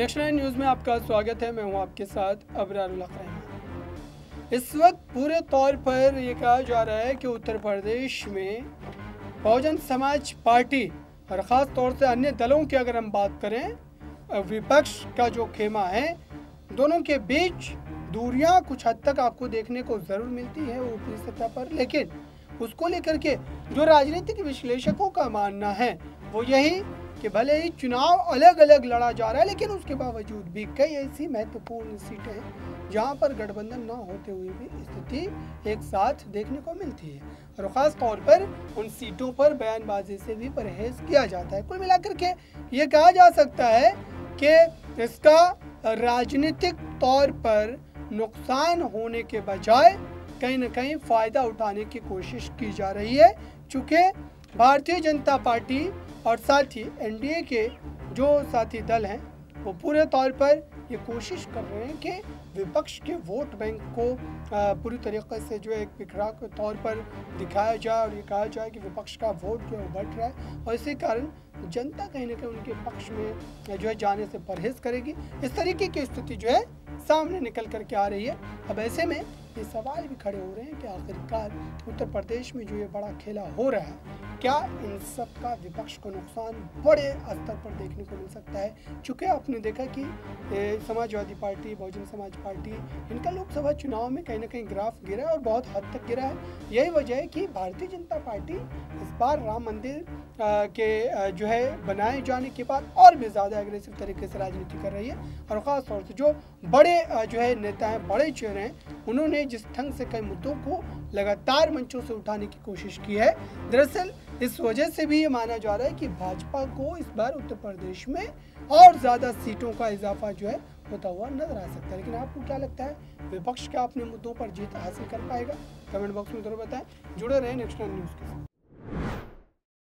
Nine news में आपका स्वागत है। मैं हूँ आपके साथ अबरार रहमान इस वक्त पूरे तौर पर ये कहा जा रहा है कि उत्तर प्रदेश में बहुजन समाज पार्टी और ख़ास तौर से अन्य दलों की अगर हम बात करें, विपक्ष का जो खेमा है, दोनों के बीच दूरियाँ कुछ हद तक आपको देखने को ज़रूर मिलती है ऊपरी सतह पर। लेकिन उसको लेकर के जो राजनीतिक विश्लेषकों का मानना है, वो यही कि भले ही चुनाव अलग अलग लड़ा जा रहा है, लेकिन उसके बावजूद भी कई ऐसी महत्वपूर्ण सीटें हैं, जहाँ पर गठबंधन न होते हुए भी स्थिति एक साथ देखने को मिलती है। और ख़ास तौर पर उन सीटों पर बयानबाजी से भी परहेज किया जाता है। कुल मिलाकर के ये कहा जा सकता है कि इसका राजनीतिक तौर पर नुकसान होने के बजाय कहीं ना कहीं फ़ायदा उठाने की कोशिश की जा रही है, चूँकि भारतीय जनता पार्टी और साथ ही एनडीए के जो साथी दल हैं, वो पूरे तौर पर ये कोशिश कर रहे हैं कि विपक्ष के वोट बैंक को पूरी तरीके से जो एक बिखरा के तौर पर दिखाया जाए और ये कहा जाए कि विपक्ष का वोट जो है बढ़ रहा है और इसी कारण जनता कहीं ना कहीं उनके पक्ष में जो है जाने से परहेज करेगी। इस तरीके की स्थिति जो है सामने निकल करके आ रही है। अब ऐसे में ये सवाल भी खड़े हो रहे हैं कि आखिरकार उत्तर प्रदेश में जो ये बड़ा खेला हो रहा है, क्या इन सब का विपक्ष को नुकसान बड़े स्तर पर देखने को मिल सकता है? चूँकि आपने देखा कि समाजवादी पार्टी, बहुजन समाज पार्टी, इनका लोकसभा चुनाव में कहीं ना कहीं ग्राफ गिरा है और बहुत हद तक गिरा है। यही वजह है कि भारतीय जनता पार्टी इस बार राम मंदिर के जो है, बनाए जाने के बाद और भी ज़्यादा एग्रेसिव तरीके से राजनीति कर रही है। और ख़ासतौर से जो बड़े जो है नेता हैं, बड़े चेहरे हैं, उन्होंने जिस ढंग से कई मुद्दों को लगातार मंचों से उठाने की कोशिश की है। दरअसल, इस वजह से भी ये माना जा रहा है कि भाजपा को इस बार उत्तर प्रदेश में और ज़्यादा सीटों का इजाफा जो है, होता हुआ नज़र आ सकता है। लेकिन आपको क्या लगता है, विपक्ष क्या अपने मुद्दों पर जीत हासिल कर पाएगा? कमेंट बॉक्स में ज़रूर बताएँ। जुड़े रहे नेक्स्ट न्यूज़ के साथ।